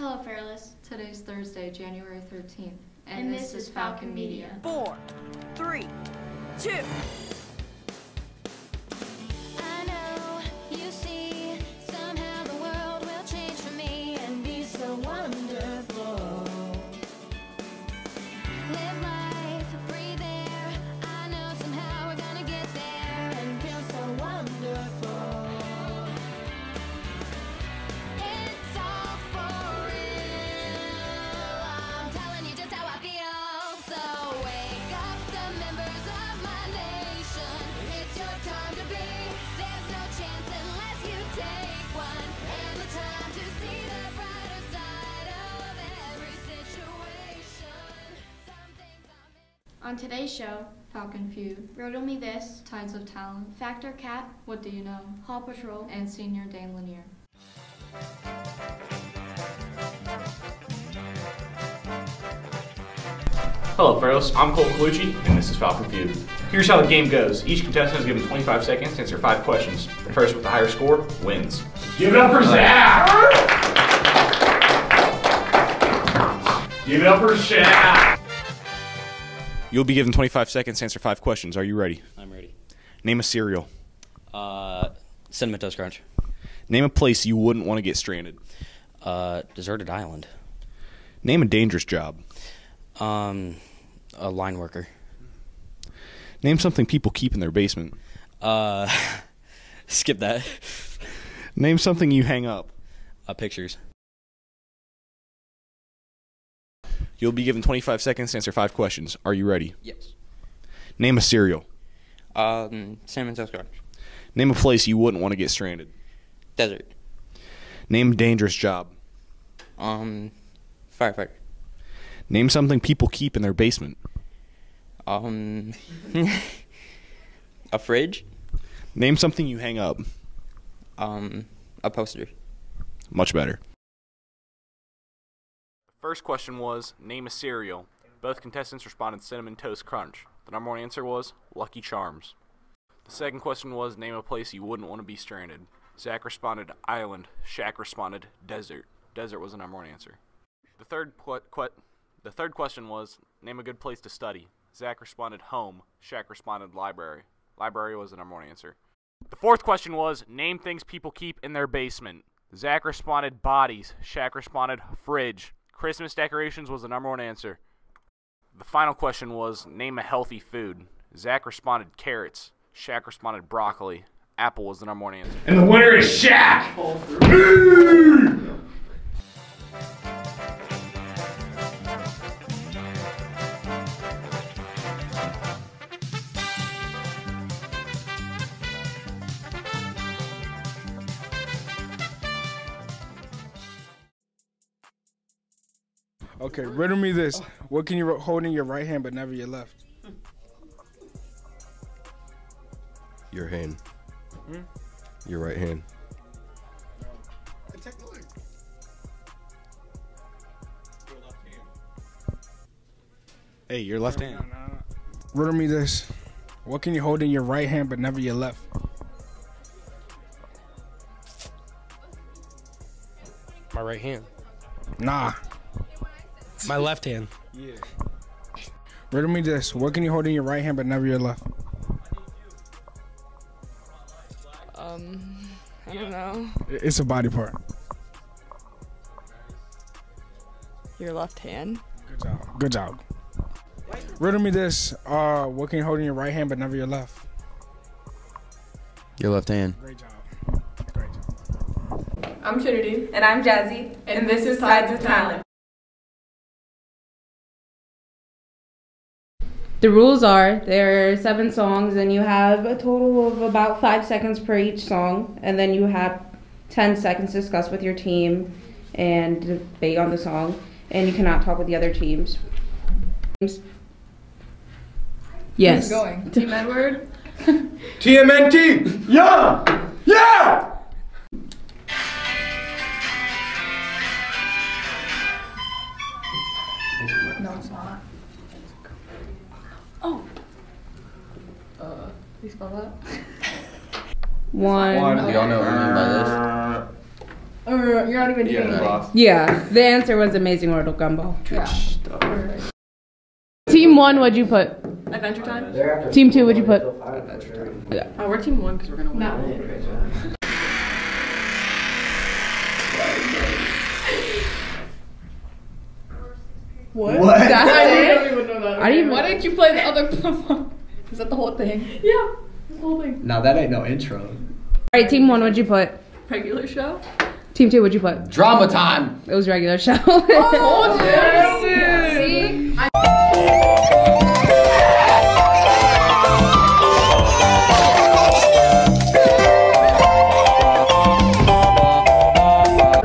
Hello, Fairless. Today's Thursday, January 13th, and, And this, is Falcon Media. Four, three, two. On today's show, Falcon Feud, Riddle Me This, Tides of Talent, Fact or Cap, What Do You Know, Hall Patrol, and Senior Dayne Lanier. Hello, fellas. I'm Cole Colucci, and this is Falcon Feud. Here's how the game goes. Each contestant is given 25 seconds to answer five questions. The first with the higher score wins. Give it up for Zach! Give it up for Shaq! You'll be given 25 seconds to answer five questions. Are you ready? I'm ready. Name a cereal. Uh, Cinnamon Toast Crunch. Name a place you wouldn't want to get stranded. Uh, Deserted Island. Name a dangerous job. Um, a line worker. Name something people keep in their basement. Uh, skip that. Name something you hang up. Uh, pictures. You'll be given 25 seconds to answer five questions. Are you ready? Yes. Name a cereal. Um, Cinnamon Toast Crunch. Name a place you wouldn't want to get stranded. Desert. Name a dangerous job. Um, firefighter. Name something people keep in their basement. Um, a fridge. Name something you hang up. Um, a poster. Much better. First question was name a cereal. Both contestants responded cinnamon toast crunch. The number one answer was Lucky Charms. The second question was name a place you wouldn't want to be stranded. Zach responded island. Shaq responded desert. Desert was the number one answer. The third qu- qu- the third question was name a good place to study. Zach responded home. Shaq responded library. Library was the number one answer. The fourth question was name things people keep in their basement. Zach responded bodies. Shaq responded fridge. Christmas decorations was the number one answer. The final question was name a healthy food. Zach responded carrots. Shaq responded broccoli. Apple was the number one answer. And the winner is Shaq. Okay, riddle me this. What can you ro- hold in your right hand but never your left? Your hand. Hmm? Your right hand. Hey, your left hand. Riddle me this. What can you hold in your right hand but never your left? My right hand. Nah. My left hand. Yeah. Riddle me this. What can you hold in your right hand but never your left? Um, I don't know. It's a body part. Your left hand. Good job. Good job. Riddle me this. Uh, what can you hold in your right hand but never your left? Your left hand. Great job. Great job. I'm Trinity. And I'm Jazzy. And, this is Tides of Talent. The rules are there are seven songs, and you have a total of about five seconds per each song, and then you have 10 seconds to discuss with your team and debate on the song, and you cannot talk with the other teams. Yes. Who's going? Team Edward? TMNT. Yeah. Yeah. Oh. Uh, you spell that? One. We all know what I mean by this. Or you're not even Yeah, doing lost. Yeah, the answer was Amazing World of Gumball. Yeah. Team one, what'd you put? Adventure Time? Team two, what'd you put? Yeah. Oh, we're team one because we're gonna win. What? What? That's I didn't even know that. I didn't even- Why didn't you play the other? Is that the whole thing? Yeah, the whole thing. Now that ain't no intro. All right, team one, what'd you put? Regular show. Team two, what'd you put? Drama time. It was regular show. Oh, oh See?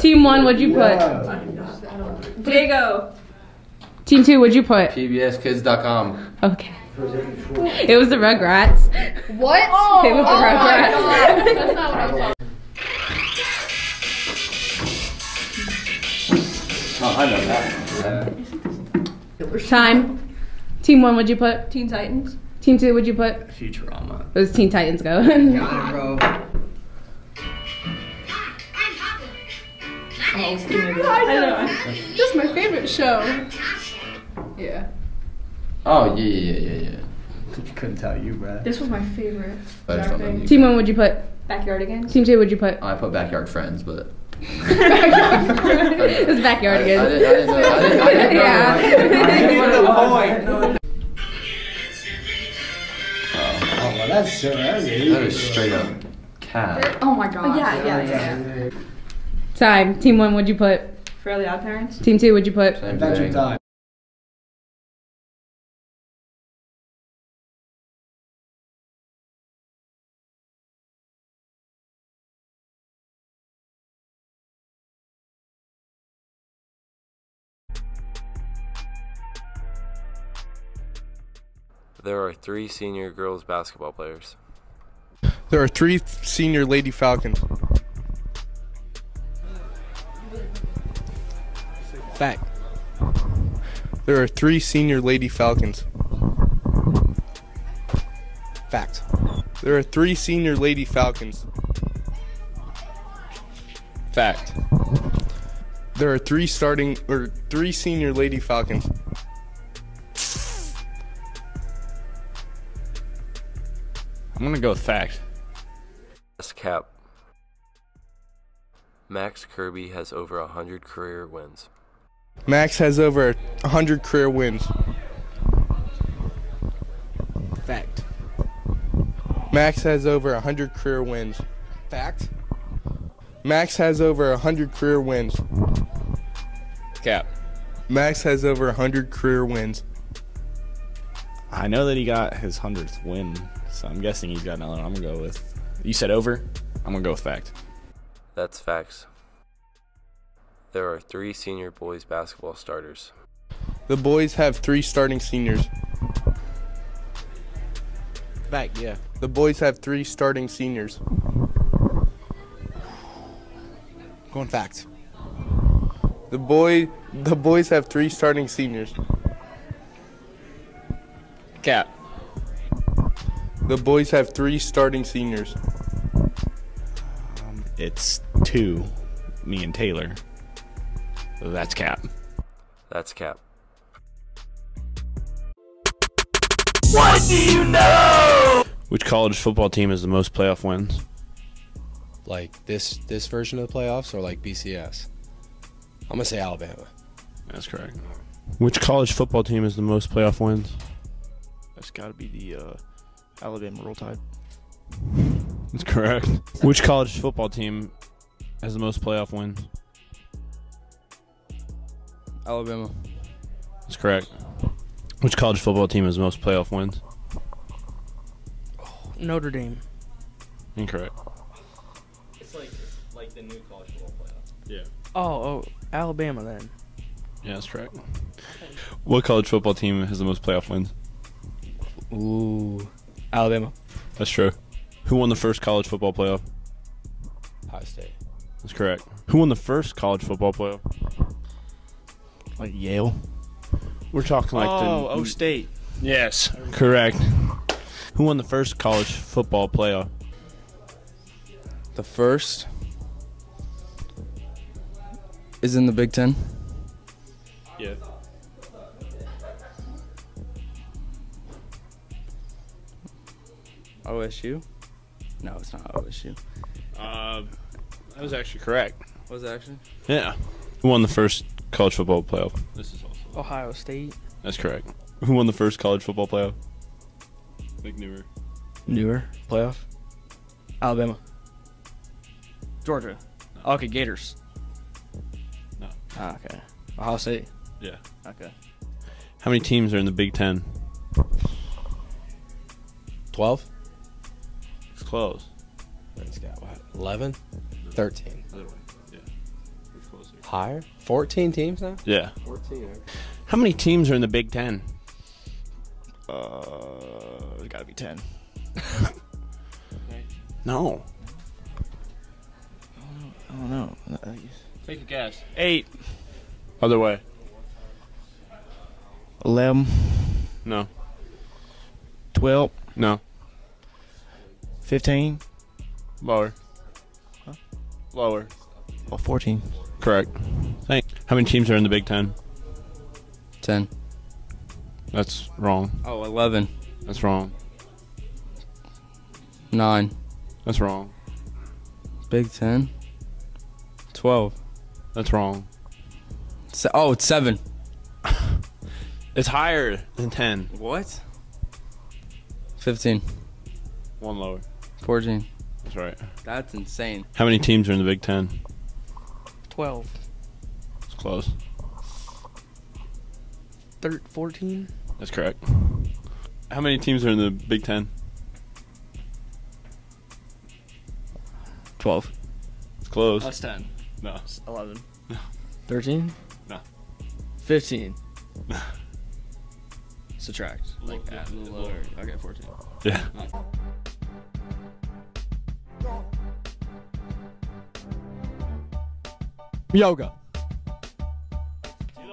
team one, what'd you put? Diego. Team two, what'd you put? PBSKids.com. Okay. It was the Rugrats. What? It was the oh, oh my Rugrats. God. That's not what I was talking Oh, I know that. Time. Team one, what'd you put? Teen Titans. Team two, what'd you put? Futurama. It was Teen Titans Go. Got it, bro. Oh, I know. Just my favorite show. Yeah. Oh, yeah, yeah, yeah, yeah. Couldn't tell you, bro. This was my favorite. I just don't know. Team one, what'd you put? Backyardigans. Team two, what'd you put? I put Backyard Friends, but. it was I, I, Backyardigans. didn't, I didn't know. I didn't, I didn't know. Yeah. Oh. oh, well, that's so. That's That is straight up cat. Oh my god. Yeah, yeah, yeah. Time. Team one, what'd you put? Fairly Odd Parents. Team two, what'd you put? Same Adventure thing. time. There are three senior girls basketball players. There are three senior Lady Falcons. Fact. There are three senior Lady Falcons. Fact. There are three senior Lady Falcons. Fact. There are three starting or three senior Lady Falcons. I'm gonna go with fact. That's cap. Max Kirby has over a hundred career wins. Max has over a hundred career wins. Fact. Max has over a hundred career wins. Fact. Max has over a hundred career wins. Cap. Max has over a hundred career wins. I know that he got his hundredth win, so I'm guessing he's got another. one. I'm gonna go with. You said over. I'm gonna go with fact. That's facts. There are three senior boys basketball starters. The boys have three starting seniors. Fact. Yeah. The boys have three starting seniors. Going fact. The boy the boys have three starting seniors. Cap. The boys have three starting seniors. It's two, me and Taylor. That's cap. That's cap. What do you know? Which college football team has the most playoff wins? Like this this version of the playoffs or like BCS? I'm gonna say Alabama. That's correct. Which college football team has the most playoff wins? That's got to be the uh, Alabama Roll Tide. That's correct. Which college football team has the most playoff wins? Alabama. That's correct. Which college football team has the most playoff wins? Notre Dame. Incorrect. It's like like the new college football playoff. Yeah. Oh, oh, Alabama then. Yeah, that's correct. What college football team has the most playoff wins? Ooh, Alabama. That's true. Who won the first college football playoff? Ohio State. That's correct. Who won the first college football playoff? Like Yale. We're talking like oh, the O State. Yes, correct. Who won the first college football playoff? The first is in the Big Ten. Yeah. OSU? No, it's not OSU. Uh, that was actually correct. Was it actually? Yeah. Who won the first college football playoff? This is also. Ohio State. That's correct. Who won the first college football playoff? Nick Newer. Newer playoff. Alabama. Georgia. Okay, Gators. No. Ah, okay. Ohio State. Yeah. Okay. How many teams are in the Big Ten? 12? It's close. It's got what? 11? 13. Higher? 14 teams now? Yeah. 14. How many teams are in the Big Ten? Uh, it's gotta be ten. No. I don't know. Take a guess. Eight. Other way. Eleven. No. Twelve. No. Fifteen. Lower. Huh? Lower. Oh, 14. Correct. Thank. How many teams are in the Big Ten? 10. That's wrong. Oh, 11. That's wrong. 9. That's wrong. Big 10. 12. That's wrong. Se- oh, it's 7. It's higher than ten. What? 15. One lower. 14. That's right. That's insane. How many teams are in the Big Ten? Twelve. It's close. Thir- 14. That's correct. How many teams are in the Big Ten? 12. It's close. That's 10. No. It's 11. No. 13. No. 15. Subtract. Like add a little lower. Okay, 14. Yeah. Yoga. You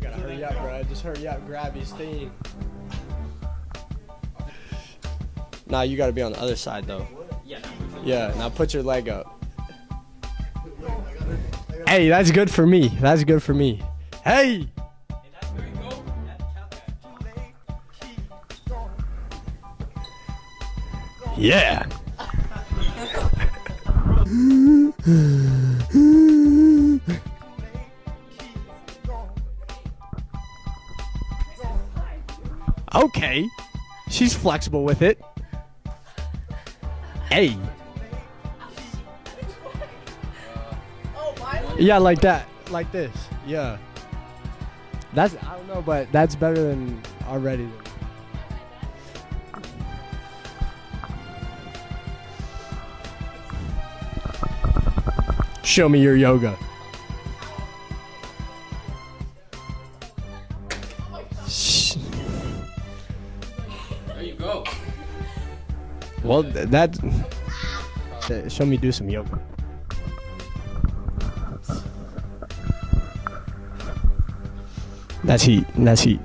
gotta hurry up, bro. Just hurry up, grab his thing. Nah, you gotta be on the other side though. Yeah. Yeah, now put your leg up. Hey, that's good for me. That's good for me. Hey! Yeah. Okay. She's flexible with it. Hey. Yeah, like that. Like this. Yeah. That's I don't know, but that's better than already. Show me your yoga. Shh. There you go. Well, th- that. uh, Show me do some yoga. That's heat. That's heat.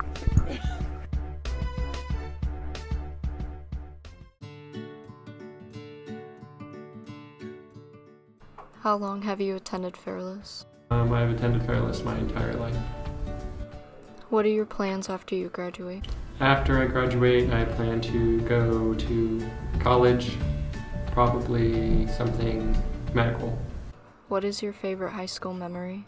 How long have you attended Fairless? Um, I've attended Fairless my entire life. What are your plans after you graduate? After I graduate, I plan to go to college, probably something medical. What is your favorite high school memory?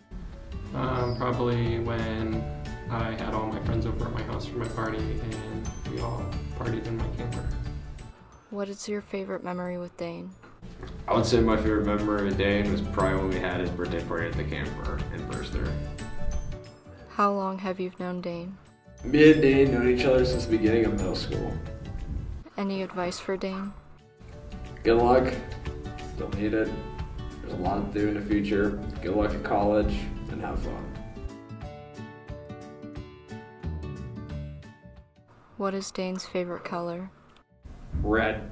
Um, probably when I had all my friends over at my house for my party and we all partied in my camper. What is your favorite memory with Dayne? I would say my favorite memory of Dayne was probably when we had his birthday party at the camper in Brewster. How long have you known Dayne? Me and Dayne known each other since the beginning of middle school. Any advice for Dayne? Good luck. Don't need it. There's a lot to do in the future. Good luck at college and have fun. What is Dayne's favorite color? Red.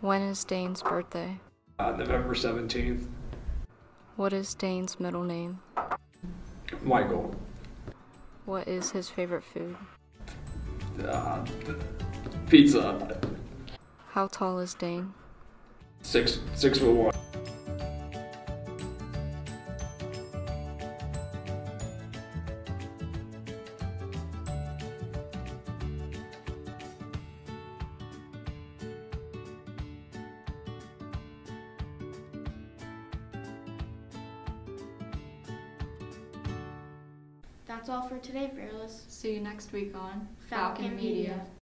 When is Dayne's birthday? Uh, November 17th. What is Dayne's middle name? Michael. What is his favorite food? Uh, pizza. How tall is Dayne? Six six foot one. Next week on Falcon Media.